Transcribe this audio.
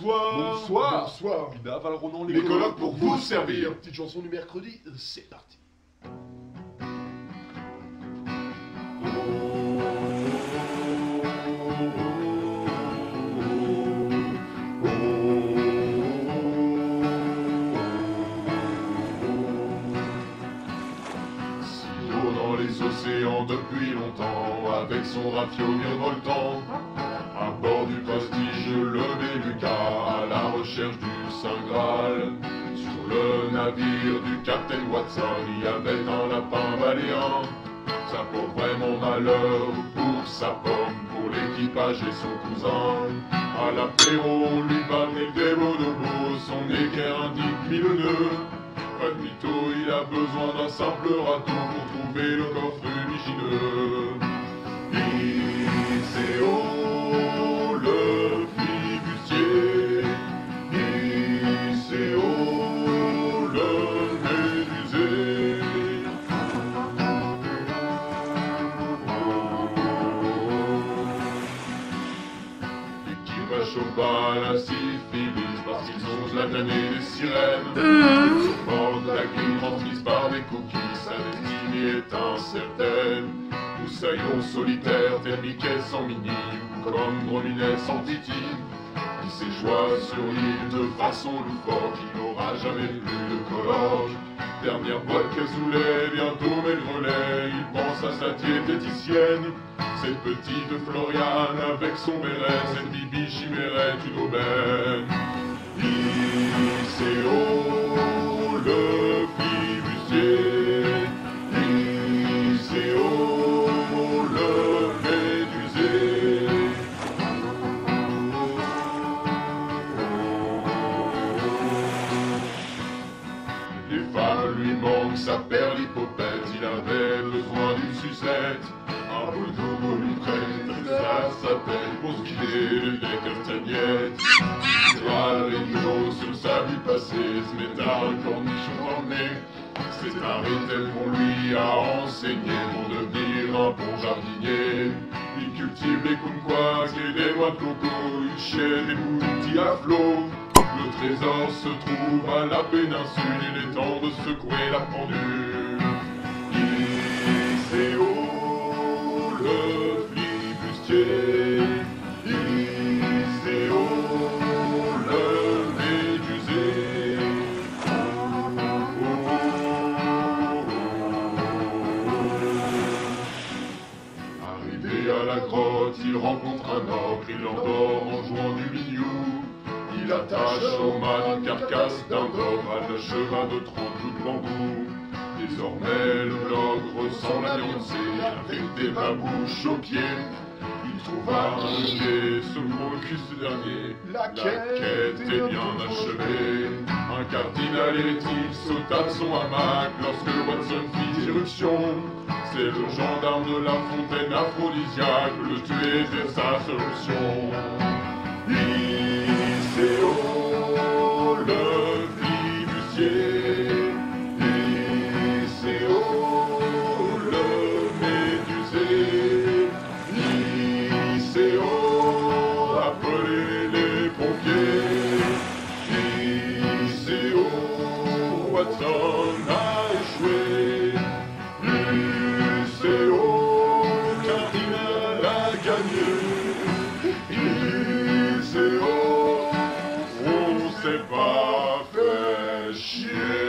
Bonsoir. Bonsoir. Bonsoir. Mina Valronan, Les colloques pour vous servir. Petite chanson du mercredi, c'est parti. Silo dans les océans depuis longtemps, avec son rafio mirobolant, à bord du prestige, le Beluga, à la recherche du Saint Graal. Sur le navire du Captain Watson, il y avait un lapin baléant. Ça pour vraiment malheur pour sa pomme, pour l'équipage et son cousin. À l'apéro, lui parlait des bonobos, son équerre indique mille nœuds. Pas de mytho, il a besoin d'un simple râteau pour trouver le coffre lumineux. À la syphilis parce qu'ils osent la damnée des sirènes. Sur bord de la grille remplie par des coquilles, sa destinée est incertaine. Moussaillon solitaire, tel Mickey sans mini, comme Brominet sans titi, qui s'échoua sur l'île de façon loufoque, il n'aura jamais plus de colloque. Dernière boîte cassoulet, bientôt met le relais, il pense à sa diététicienne. Cette petite Floriane avec son béret, cette bibi chimérette, une aubaine. Iséo, le flibustier. Iséo, le médusé. Les femmes lui manquent sa perlipopette, il avait besoin d'une sucette. Un d'eau lui prête, ça s'appelle pour se guider les castagnettes. Toi, les jours sur sa vie passée, se met à cornichon dans le nez. C'est un rituel qu'on lui a enseigné pour devenir un bon jardinier. Il cultive les kumquats et les noix de coco, une chienne et boutis à flot. Le trésor se trouve à la péninsule, il est temps de secouer la pendule. Il rencontre un ogre, il l'endort en jouant du biniou. Il attache au mât une carcasse d'un ogre à le chemin de coups de bambou. Désormais, le l'ogre ressemble à avec des babouches aux pieds. Il trouva un mot le cul ce dernier. La quête est bien achevée. Un cardinal hérétique sauta de son hamac lorsque Watson fit irruption. C'est le gendarme de la fontaine aphrodisiaque, le tuer était sa solution. Shit.